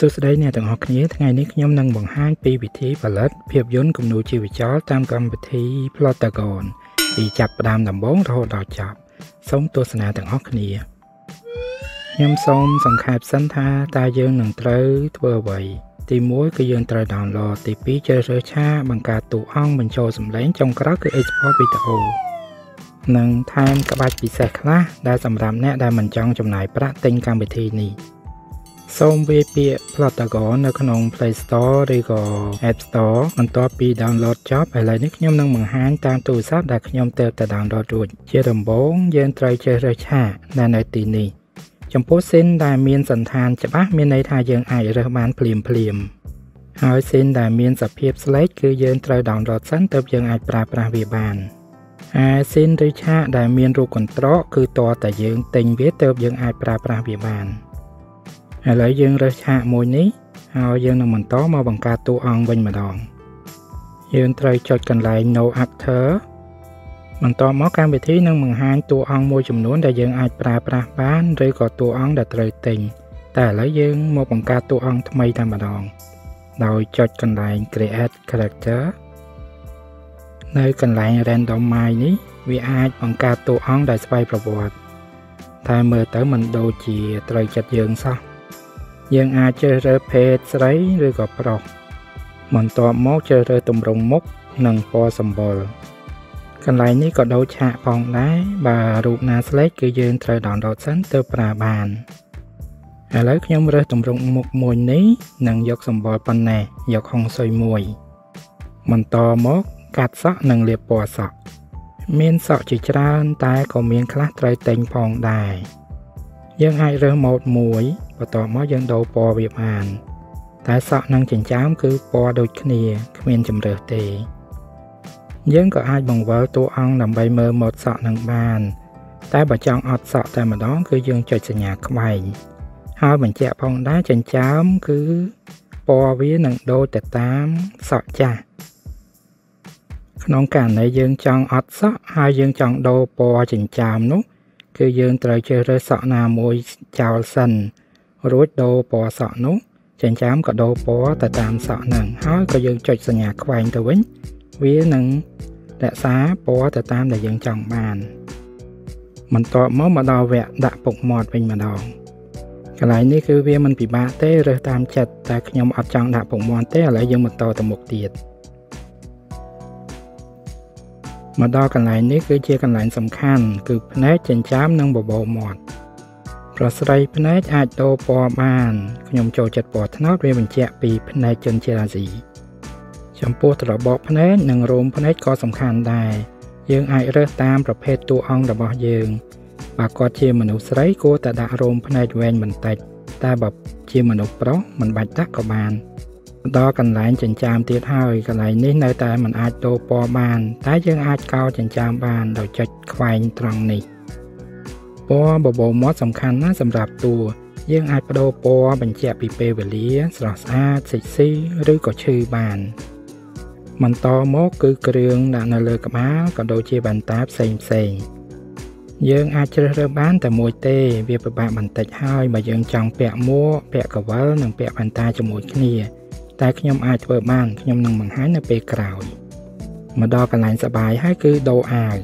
សួស្តីអ្នកទាំងអស់គ្នាថ្ងៃនេះខ្ញុំនឹងបង្ហាញពីវិធីផលិតភាពយន្តគំនូរជីវចលតាមកម្មវិធី Plotagon ពីចាប់ផ្ដើមដំបូងរហូតដល់ចប់សូមទស្សនាទាំងអស់គ្នាខ្ញុំសូមសង្ខេបសិនថាតើយើងនឹងត្រូវធ្វើអ្វីទី1គឺយើងត្រូវ download ទី2ជ្រើសរើសឆាកបង្កើតតួអង្គបញ្ចូលសំឡេងចុងក្រោយគឺ export វីដេអូនិងថែមក្បាច់ពិសេសខ្លះដែលសម្រាប់អ្នកដែលមិនចង់ចំណាយប្រាក់ទិញកម្មវិធីនេះ សូមវាយពាក្យ Plotagon នៅក្នុង Play Store ឬក៏ App Store បន្ទាប់ពី download ចប់ឥឡូវនេះខ្ញុំនឹងបង្ហាញតាមទូរស័ព្ទដែលខ្ញុំទើបតែ download រួចជាដំបូងយើងត្រូវជ្រើសរើសឆាកដែលនៅទីនេះចំពោះស៊ីនដែលមានសន្តានច្បាស់មានន័យថាយើងអាចរើសបានភ្លាមភ្លាមហើយស៊ីនដែលមានសភាពស្លេកគឺយើងត្រូវ download សិនទើបយើងអាចប្រើប្រាស់វាបានហើយស៊ីនឬឆាកដែលមានរូបកន្ត្រកគឺតតែយើងទិញវាទើបយើងអាចប្រើប្រាស់វាបាន ឥឡូវយើងរើសឆាកមួយនេះហើយយើងនឹងបន្តមកបង្កើតតួអង្គវិញម្ដងយើងត្រូវចុចកន្លែង no actor បន្ទាប់មកកម្មវិធីនឹងបង្ហាញតួអង្គមួយចំនួនដែលយើងអាចប្រើប្រាស់បានឬក៏តួអង្គដែលត្រូវទិញតែឥឡូវយើងមកបង្កើតតួអង្គថ្មីតែម្ដងដោយចុចកន្លែង create character នៅកន្លែង randomize នេះវាអាចបង្កើតតួអង្គដែលស្វ័យប្រវត្តិតែមើលទៅមិនដូចជាត្រូវចិត្តយើងសោះ យើងអាចជ្រើសរើសភេទស្រីឬក៏ប្រុសបន្ទាប់មកជ្រើសរើសទម្រង់មុខនិងពណ៌សម្បុរកន្លែងនេះក៏ដូចឆាកផងដែរបើរូបណាស្លេកគឺយើងត្រូវ download សិនទើបប្រើបានឥឡូវខ្ញុំរើសទម្រង់មុខមួយនេះនិងយកសម្បុរប៉ុណ្ណេះយកហុងស៊ុយមួយបន្តមកកាត់សក់និងលាបពណ៌សក់មានសក់ជាច្រើន តែក៏មានខ្លះត្រូវតែងផងដែរយើងអាចរើសម៉ូដមួយ បន្ទាប់មកយើងដូរពណ៌វាបាន តែសក់និងចិញ្ចើមគឺពណ៌ដូចគ្នាគ្មានជម្រើសទេ យើងក៏អាចបង្វិលតួអង្គដើម្បីមើលម៉ូដសក់នឹងបាន តែបើចង់អត់សក់តែម្ដង គឺយើងចុចសញ្ញាក្បែងហើយបញ្ជាក់ផងដែរចិញ្ចើមគឺពណ៌វានឹងដូរទៅតាមសក់ចាស់ក្នុងករណីយើងចង់អត់សក់ហើយយើងចង់ដូរពណ៌ចិញ្ចើមនោះ គឺយើងត្រូវជ្រើសរើសសក់ណាមួយចោលសិន រួចដូរពណ៌សក់នោះចិញ្ចើមក៏ដូរពណ៌ទៅតាមសក់ហ្នឹងហើយក៏យើងចុចសញ្ញាខ្វែងទៅវិញវានឹងរក្សាពណ៌ទៅតាមដែលយើងចង់បានបន្ទាប់មកមកដល់វគ្គដាក់ពុកមាត់វិញម្ដងកន្លែងនេះគឺវាមិនពិបាកទេរើសតាមចិត្តតែខ្ញុំអត់ចង់ដាក់ពុកមាត់ទេឥឡូវយើងបន្តទៅមុខទៀតមកដល់កន្លែងនេះគឺជាកន្លែងសំខាន់គឺភ្នែកចិញ្ចើមនិងបបោមាត់ ប្រស្រីភ្នែកអាចដូរពណ៌បានខ្ញុំចូលចិត្តពណ៌ត្នោតវាបញ្ជាក់ពីភ្នែកជនជាតិអាស៊ីចំពោះត្របកភ្នែកនិងរោមភ្នែកក៏សំខាន់ដែរយើងអាចរើសតាមប្រភេទតួអង្គរបស់យើងបើគាត់ជាមនុស្សស្រីគួរតែដាក់រោមភ្នែកវែងបន្តិចតែបើជាមនុស្សប្រុសមិនបាច់ដាក់ក៏បានដល់កន្លែងចិញ្ចើមទៀតហើយកន្លែងនេះនៅតែមិនអាចដូរពណ៌បាន តែយើងអាចកោចិញ្ចើមបានដោយចុចខ្វែងត្រង់នេះ ពណ៌បបោមាត់សំខាន់ណាស់សម្រាប់តួយើងអាចបដូរពណ៌បញ្ជាក់ពីពេលវេលា ស្រស់ស្អាតសិចស៊ីឬក៏ឈឺបានបន្តមកគឺគ្រឿងដាក់នៅលើក្បាលក៏ដូចជាវ៉ែនតាផ្សេងផ្សេងយើងអាចជ្រើសរើសបានតែមួយទេ វាពិបាកបន្តិចហើយបើយើងចង់ពាក់មួកពាក់កវិលនិងពាក់វ៉ែនតាជាមួយគ្នា តែខ្ញុំអាចធ្វើបានខ្ញុំនឹងបង្ហាញនៅពេលក្រោយមកដល់កន្លែងសបាយហើយគឺដូរអាវ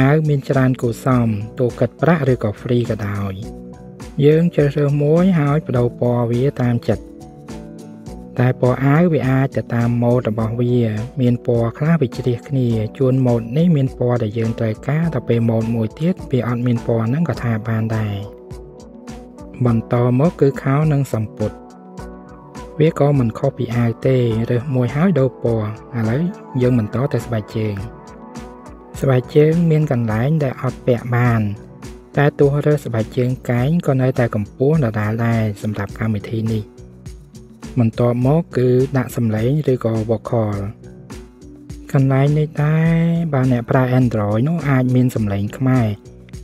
អាវមានច្រើនគូសំតួគិតប្រាក់ឬក៏ free ក៏ដោយ យើងជ្រើសរើសមួយហើយបដូរពណ៌វាតាមចិត្តតែពណ៌អាវវាអាចទៅតាមម៉ូដរបស់វា មានពណ៌ខ្លះវាជ្រះគ្នាជួនម៉ូដនេះមានពណ៌ដែលយើងត្រូវការតែពេលម៉ូដមួយទៀតវាអត់មានពណ៌ហ្នឹងក៏ថាបានដែរបន្តមកគឺខោនិងសំពត់វាក៏មិនខុសពីអាវទេរើសមួយហើយដូរពណ៌ឥឡូវយើងបន្តទៅស្បែកជើង ស្បែកជើងមានកន្លែងដែលអត់ពាក់បាន តែទោះរើសស្បែកជើងកែងក៏នៅតែកម្ពស់ដដែលដែរសម្រាប់កម្មវិធីនេះបន្ទាប់មកគឺដាក់សំឡេងឬក៏ vocal កន្លែងនេះដែរបើអ្នកប្រើ Android នោះអាចមានសំឡេងខ្មែរ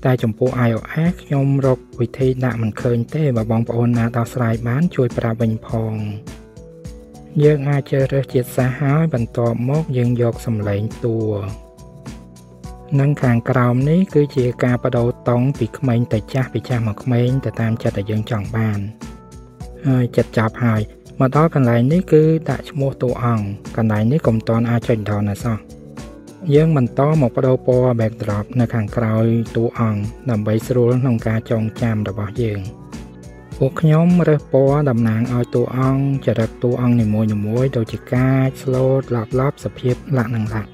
តែចំពោះ iOS ខ្ញុំរកវិធីដាក់មិនឃើញទេបើបងប្អូនណាដោះស្រាយបានជួយប្រាប់វិញផងយើងអាចជ្រើសរើសជាតិសាសន៍ហើយបន្ទាប់មកយើងយកសំឡេងតួ និងខាងក្រោមនេះគឺជាការបដូរតង់ពីក្មេងទៅចាស់ពីចាស់មកក្មេងទៅតាមចិត្តដែលយើងចង់បានហើយចិត្តចាប់ហើយមកដល់កន្លែងនេះគឺដាក់ឈ្មោះតួអង្គកន្លែងនេះកុំតន់អាចចុចដល់ណាសោះយើងបន្តមកបដូរពណ៌ backdrop នៅខាងក្រោយតួអង្គដើម្បីស្រួលក្នុងការចងចាំរបស់យើងពួកខ្ញុំរើសពណ៌តំណាងឲ្យតួអង្គចរិតតួអង្គនីមួយៗដូចជាកាច slow ឡប់ឡប់សភាពលក្ខណៈលក្ខ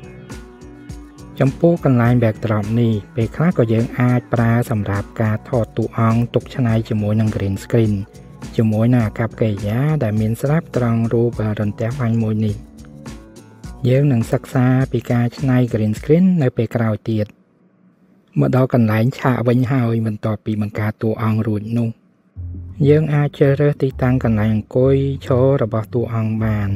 ចំពោះកន្លែង backdrop នេះពេលខ្លះក៏យើងអាចប្រើសម្រាប់ការថតតួអង្គទុកឆ្នៃជាមួយនឹង green screen ជាមួយនឹងអាកប្បកិរិយាដែលមានស្រាប់ត្រង់រូបរន្ទះបាញ់មួយនេះយើងនឹងសិក្សាពីការច្នៃ green screen នៅពេលក្រោយទៀតមកដល់កន្លែងឆាកវិញហើយបន្ទាប់ពីបង្កើតតួអង្គរួចនោះយើងអាចជ្រើសរើសទីតាំងកន្លែងអង្គុយឈររបស់តួអង្គបាន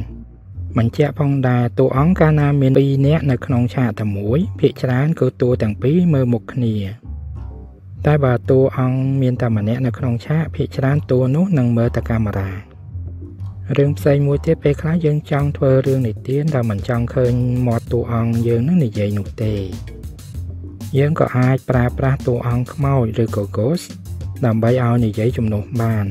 បញ្ជាក់ផងដែរតួអង្គកាលណាមាន2នាក់នៅក្នុងឆាកតែមួយភាគច្រើនគឺតួទាំងពីរមើលមុខគ្នា តែបើតួអង្គមានតែម្នាក់នៅក្នុងឆាកភាគច្រើនតួនោះនឹងមើលតែកាមេរ៉ារឿងផ្សេងមួយទៀតពេលខ្លះយើងចង់ធ្វើរឿងនិទានដែលមិនចង់ឃើញមាត់តួអង្គយើងនឹងនិយាយនោះទេ យើងក៏អាចប្រើប្រាស់តួអង្គខ្មោចឬក៏ ghost ដើម្បីឲ្យនិយាយជំនួសបាន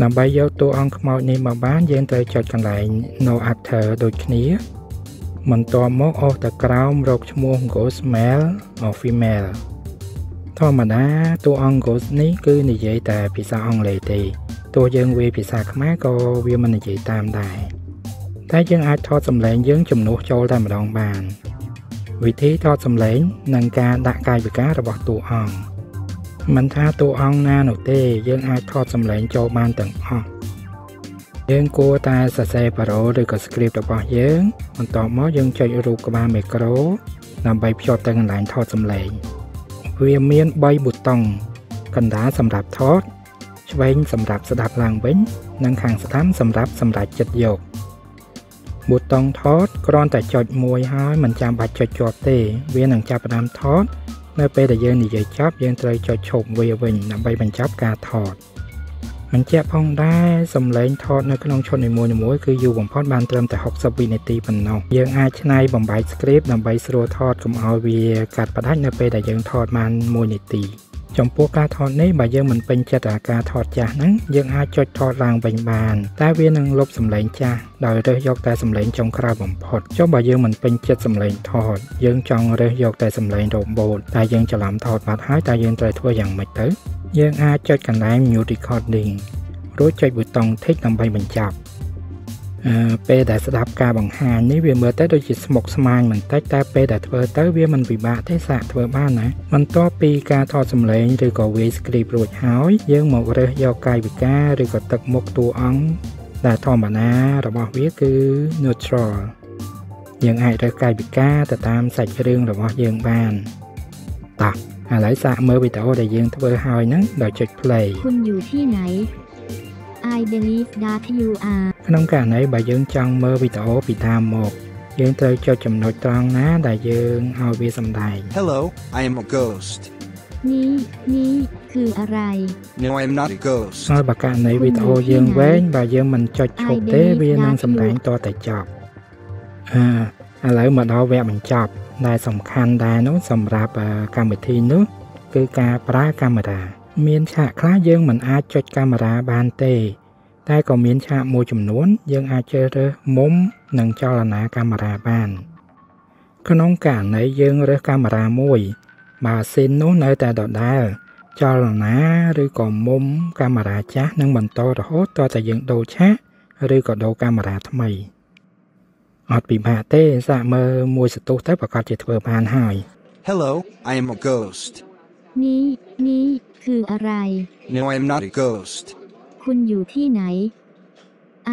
ដើម្បីយកតួអង្គខ្មោចនេះមកបានយើងត្រូវចុចកន្លែង no actor ដូចគ្នាបន្ទាប់មកអូសទៅក្រោមរកឈ្មោះ ghost male or female ធម្មតាតួអង្គ ghost នេះគឺនិយាយតែភាសាអង់គ្លេសទេទោះយើងវាភាសាខ្មែរក៏វាមិននិយាយតាមដែរតែយើងអាចថតសម្លេងយើងជំនួសចូលតែម្ដងបាន វិធីថតសម្លេងនិងការដាក់កាយវិការរបស់តួអង្គ មិនថាតួអង្គណានោះទេ យើងអាចថតសម្លេងចូលបានទាំងអស់យើងគួរតែសរសេរប៉ារ៉ូឬក៏ script របស់យើងបន្ទាប់មកយើងចុចរូបក្បាលមីក្រូដើម្បីភ្ជាប់ទៅកន្លែងថតសម្លេងវាមាន3ប៊ូតុងកណ្ដាលសម្រាប់ថតឆ្វេងសម្រាប់ស្ដាប់ឡើងវិញ និងខាងស្ដាំសម្រាប់សម្រេចចិត្តយកប៊ូតុងថតគ្រាន់តែចុចមួយហើយមិនចាំបាច់ចុចជាប់ទេ វានឹងចាប់ផ្ដើមថត នៅពេលដែលយើងនិយាយចប់យើងត្រូវចុចឈប់វាវិញដើម្បីបញ្ចប់ការថតបញ្ជាក់ផងដែរសំឡេងថតនៅក្នុងឈុតនីមួយៗគឺយូរបំផុតបានត្រឹមតែ60វិនាទីប៉ុណ្ណោះយើងអាចច្នៃបំបែក script ដើម្បីស្រួលថតកុំឲ្យវាកាត់ផ្ដាច់នៅពេលដែលយើងថតបាន1នាទី ចំពោះការថតនេះបើយើងមិនពេញចិត្តអាការថតចាស់ហ្នឹងយើងអាចចុចថតឡើងវិញបាន តែវានឹងលុបសំឡេងចាស់ដោយរើសយកតែសំឡេងចុងក្រោយបំផុតចុះបើយើងមិនពេញចិត្តសំឡេងថតយើងចង់រើសយកតែសំឡេងរ៉ូបូតតែយើងច្រឡំថតបាត់ហើយតែយើងត្រូវធ្វើយ៉ាងម៉េចទៅយើងអាចចុចកន្លែង New Recording រួចចុចប៊ូតុង Tick ដើម្បីបញ្ចប់ ពេលដែលស្ដាប់ការបង្ហាញនេះវាមើលទៅដូចជាស្មុគស្មាញបន្តិចតែពេលដែលធ្វើទៅវាមិនពិបាកទេសាកធ្វើបានណាបន្ទាប់ពីការថតសម្លេងឬក៏វាយ script រួចហើយយើងមករើសយកកាយវិការឬក៏ទឹកមុខតួអង្គដែលធម្មតារបស់វាគឺ neutral យើងអាចរើសកាយវិការទៅតាមសាច់រឿងរបស់យើងបានតោះឥឡូវសាកមើលវីដេអូដែលយើងធ្វើហើយហ្នឹងដោយចុច play คุณอยู่ที่ไหน I believe that you are ក្នុងករណីបើយើងចង់មើលវីដេអូពីតាមមកយើងត្រូវចុចចំណុចត្រង់ណាដែលយើងឲ្យវាសម្ដែង Hello, I am a ghost. នេះនេះคืออะไร No, I am not a ghost. ហើយបើករណីវីដេអូយើងវែងបើយើងមិនចុចឈប់ទេវានឹងសម្ដែងតតែចប់អឺឥឡូវមកដល់វគ្គបញ្ចប់ដែលសំខាន់ដែរនោះសម្រាប់កម្មវិធីនោះគឺការប្រើកាមេរ៉ា មានឆាកខ្លះយើងមិនអាចចុចកាមេរ៉ាបានទេ តែក៏មានឆាកមួយចំនួន យើងអាចជ្រើសរើសមុំនិងចលនាកាមេរ៉ាបាន ក្នុងករណីយើងរើសកាមេរ៉ាមួយ បើស៊ីននោះនៅតែដដែល ចលនាឬក៏មុំកាមេរ៉ាចាស់នឹងបន្តរហូតតតែយើងដូរឆាកឬក៏ដូរកាមេរ៉ាថ្មីអត់ពិបាកទេសាកមើលមួយសន្ទុះទៅប្រកាសជាធ្វើបានហើយ Hello, I am a ghost. នេះនេះคืออะไร No, I am not a ghost. คุณอยู่ที่ไหน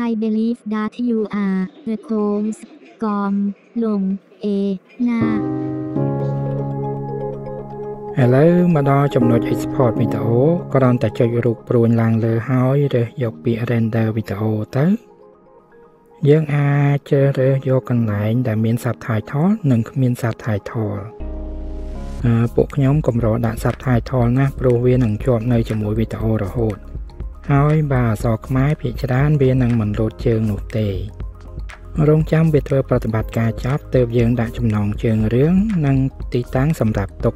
I believe that you are the ghost กอม ลง เอ นา ឥឡូវមកដល់ចំណុច export វីដេអូគ្រាន់តែចុចរូបព្រួញឡើងលើហើយរើសយកពាក្យ render វីដេអូទៅយើងអាចជ្រើសរើសយកកន្លែងដែលមាន subtitle និងគ្មាន subtitle អឺ ពួកខ្ញុំកម្រដាក់ subtitle ណាស់ព្រោះវានឹងជាប់នៅជាមួយវីដេអូរហូត ហើយបើអក្សរខ្មែរភាគច្រើនវានឹងមិនលោតជើងនោះទេរងចាំវាធ្វើប្រតិបត្តិការចប់ទើបយើងដាក់ចំណងជើងរឿងនិងទីតាំងសម្រាប់ទុក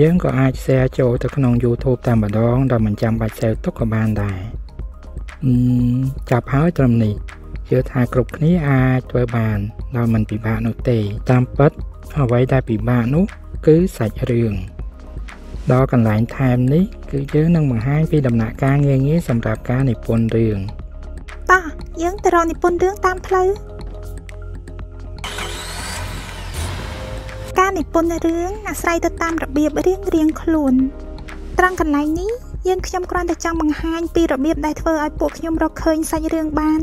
យើងក៏អាច share ចូលទៅក្នុង YouTube តែម្ដងដោយមិនចាំបាច់ save ទុកក៏បានដែរអឺមចាប់ហើយត្រឹមនេះជឿថាគ្រប់គ្នាអាចធ្វើបានដោយមិនពិបាកនោះទេ តាមពិតអ្វីដែលពិបាកនោះ គឺសាច់រឿងដល់កន្លែងថែមនេះគឺយើងនឹងបង្ហាញពីដំណាក់កាលងាយៗសម្រាប់ការនិពន្ធរឿងតោះយើងទៅរកនិពន្ធរឿងតាមផ្លូវការនិពន្ធរឿងអាស្រ័យទៅតាមរបៀបរៀងរៀងខ្លួនត្រង់កន្លែងនេះយើងខ្ញុំគ្រាន់តែចង់បង្ហាញពីរបៀបដែលធ្វើឲ្យពួកខ្ញុំរកឃើញសាច់រឿងបាន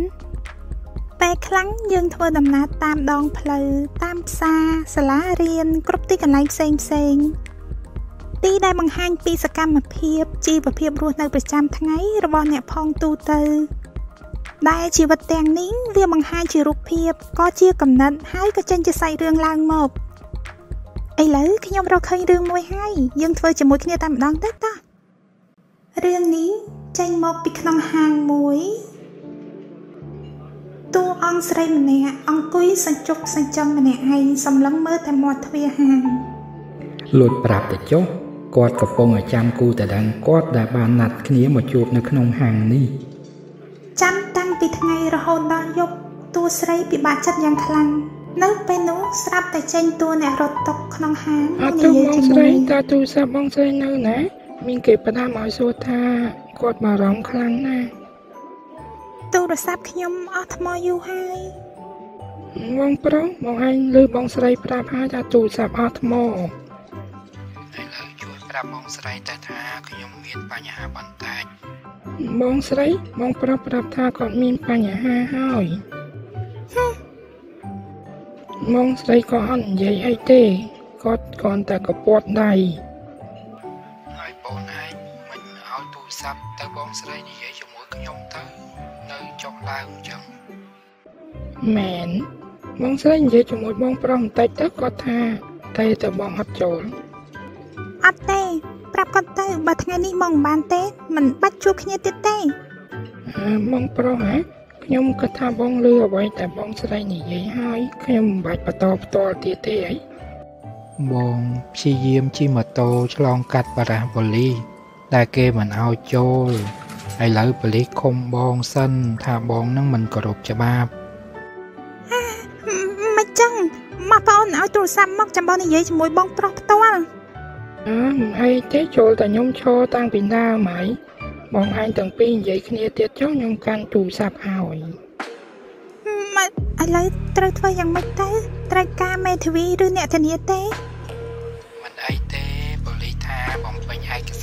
ពេលខ្លាំងយើងធ្វើដំណើរតាមដងផ្លូវតាមផ្សារសាលារៀនគ្រប់ទីកន្លែងផ្សេងផ្សេងៗទីដែលបង្ហាញពីសកម្មភាពជីវភាពរស់នៅប្រចាំថ្ងៃរបស់អ្នកផងទូទៅដែលជីវិតទាំងនេះវាបង្ហាញជារូបភាពក៏ជាកំណត់ហើយក៏ចេញជាសាច់រឿងឡើងមកឥឡូវខ្ញុំរកឃើញរឿងមួយហើយយើងធ្វើជាមួយគ្នាតែម្ដងទៅតោះរឿងនេះចេញមកពីក្នុងហាងមួយ តួអង្គស្រីម្នាក់អង្គុយសញ្ជុកសញ្ចឹងម្នាក់ឯងសម្លឹងមើលតែមាត់ទ្វារហាងលួចប្រាប់ទៅចុះគាត់កំពុងតែចាំគូតដឹងគាត់ដែលបានណាត់គ្នាមកជួបនៅក្នុងហាងនេះចាំតាំងពីថ្ងៃរហូតដល់យប់តួស្រីពិបាកចិត្តយ៉ាងខ្លាំងនៅពេលនោះស្រាប់តែចេញតួអ្នករត់តុក្នុងហាងអត់និទៅយាយបងជាស្មរីូយតើទូរស័ព្ទបងស្រីនៅណាមានគេផ្ដាំឲ្យសួរថាគាត់បារម្ភខ្លាំងណាស់ ទូរស័ព្ទខ្ញុំអស់ថ្មយូរហើយបងប្រុសមកឲ្យលឺបងស្រីប្រាប់ហើយថាទូរស័ព្ទអត់ថ្មឥឡូវជួយប្រាប់បងស្រីទៅថាខ្ញុំមានបញ្ហាបន្តិចបងស្រីបងប្រុសប្រាប់ថាគាត់មានបញ្ហាហើយបងស្រីក៏អត់និយាយអីទេគាត់គ្រាន់តែកពាត់ដៃហើយបងឯងមិនឲ្យទូរស័ព្ទទៅបងស្រីនិយាយជាមួយខ្ញុំទៅ នៅចុះឡើងអញ្ចឹងមែនបងស្រីនិយាយជាមួយបងប្រុសបន្តិចទៅគាត់ថាតែទៅបងអត់ចូលអត់ទេប្រាប់គាត់ទៅបើថ្ងៃនេះមកមិនបានទេមិនបាច់ជួបគ្នាទៀតទេអើបងប្រុសហ៎ខ្ញុំគិតថាបងលឺអ្វីតែបងស្រីនិយាយហើយខ្ញុំមិនបាច់បន្តផ្ទាល់ទៀតទេអីបងព្យាយាមជិះម៉ូតូឆ្លងកាត់បារាំងប៉ូលីសដែលគេមិនឲ្យចូល ឥឡូវប៉ូលីសឃុំបងសិនថាបងនឹងមិនគោរពច្បាប់មមិនចឹងមកបងអូនឲ្យទូរស័ព្ទមកចាំបងនិយាយជាមួយបងប្រុសផ្ទាល់អើមិនអីទេចូលតែខ្ញុំឈរតាំងពីដើមហើយបងឯងទាំងពីរនិយាយគ្នាទៀតចុះខ្ញុំកាន់ទូរស័ព្ទឲ្យមកឥឡូវត្រូវធ្វើយ៉ាងម៉េចទៅត្រូវការមេធាវីឬអ្នកធានាទេ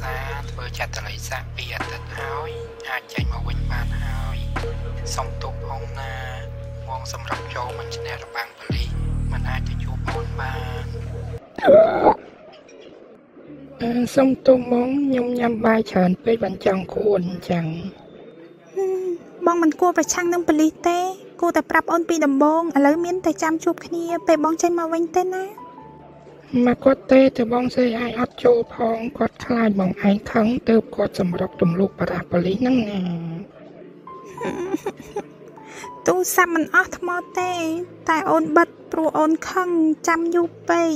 សារធ្វើចតល័យសាក់ពីអាទិត្យហើយអាចចេញមកវិញបានហើយសុំទោសផងណាបងសម្រាប់ចូលមិនឈ្នះរបាំងប៉ូលីសមិនអាចទៅជួបអូនបានអឺសុំទោសហ្មងខ្ញុំញ៉ាំបាយច្រើនពេកបានចង់ខ្លួនអញ្ចឹងហឹមបងមិនគួរប្រឆាំងនឹងប៉ូលីសទេគួរតែប្រាប់អូនពីដំបូងឥឡូវមានតែចាំជួបគ្នាពេលបងចេញមកវិញទេណា មកគាត់ទេទៅបងស្រីអាចអត់ចូលផងគាត់ខ្លាចបងឯងខឹងទៅគាត់សម្រុកទម្លុកបារះប៉ូលីសហ្នឹងណាទូរស័ព្ទមិនអស់ថ្មទេ តែអូនបិទព្រោះអូនខឹងចាំយូរពេក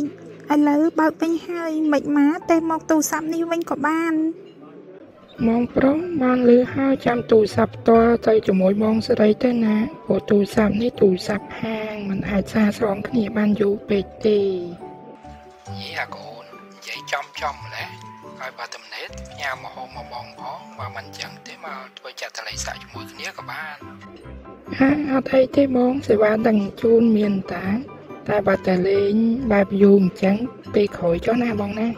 ឥឡូវបើកវិញហើយមិនម៉ាទេមកទូរស័ព្ទនេះវិញក៏បានបងប្រុសបានលឺហើយចាំទូរស័ព្ទផ្ទាល់ទៅជាមួយបងស្រីទៅណាព្រោះទូរស័ព្ទនេះទូរស័ព្ទហាងมันអាចសារស្រងគ្នាបានយូរពេកទេ យីអាកូននិយាយចំចំម្លេះហើយបើតំណេតផ្ញើមកហោមកបងផងបើមិនចឹងទេមកធ្វើចាត់តល័យសាក់ជាមួយគ្នាក៏បានហាអត់អីទេបងសេវាដឹងជូនមានតាតែបើតែលេងបែបយូរអញ្ចឹងពេលក្រោយចុះណាបងណា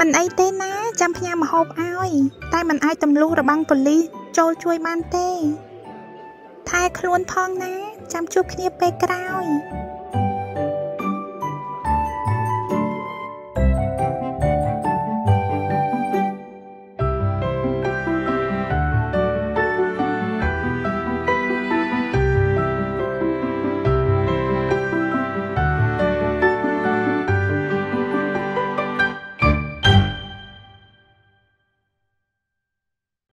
មិនអីទេណាចាំផ្ញើម្ហូបឲ្យតែមិនអាចទម្លុះរបាំងប៉ូលីសចូលជួយបានទេថែខ្លួនផងណា ចាំជួបគ្នាពេលក្រោយ